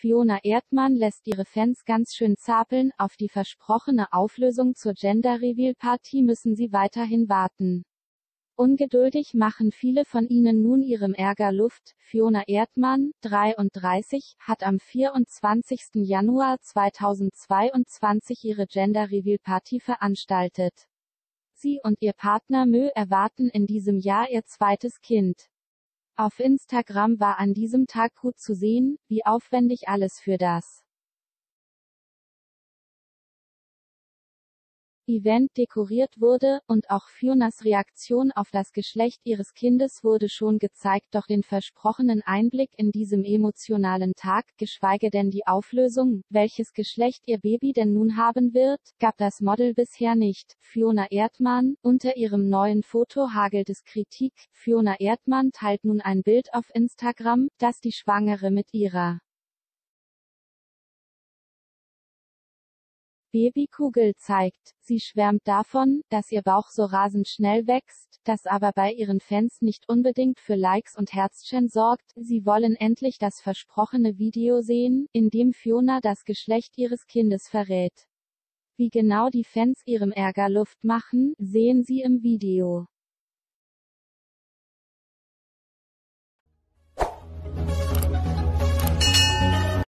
Fiona Erdmann lässt ihre Fans ganz schön zapeln, auf die versprochene Auflösung zur Gender Reveal Party müssen sie weiterhin warten. Ungeduldig machen viele von ihnen nun ihrem Ärger Luft. Fiona Erdmann, 33, hat am 24. Januar 2022 ihre Gender Reveal Party veranstaltet. Sie und ihr Partner Mö erwarten in diesem Jahr ihr zweites Kind. Auf Instagram war an diesem Tag gut zu sehen, wie aufwendig alles für das Event dekoriert wurde, und auch Fionas Reaktion auf das Geschlecht ihres Kindes wurde schon gezeigt doch den versprochenen Einblick in diesem emotionalen Tag, geschweige denn die Auflösung, welches Geschlecht ihr Baby denn nun haben wird, gab das Model bisher nicht. Fiona Erdmann, unter ihrem neuen Foto hagelt es Kritik, Fiona Erdmann teilt nun ein Bild auf Instagram, das die Schwangere mit ihrer Babykugel zeigt. Sie schwärmt davon, dass ihr Bauch so rasend schnell wächst, das aber bei ihren Fans nicht unbedingt für Likes und Herzchen sorgt. Sie wollen endlich das versprochene Video sehen, in dem Fiona das Geschlecht ihres Kindes verrät. Wie genau die Fans ihrem Ärger Luft machen, sehen Sie im Video.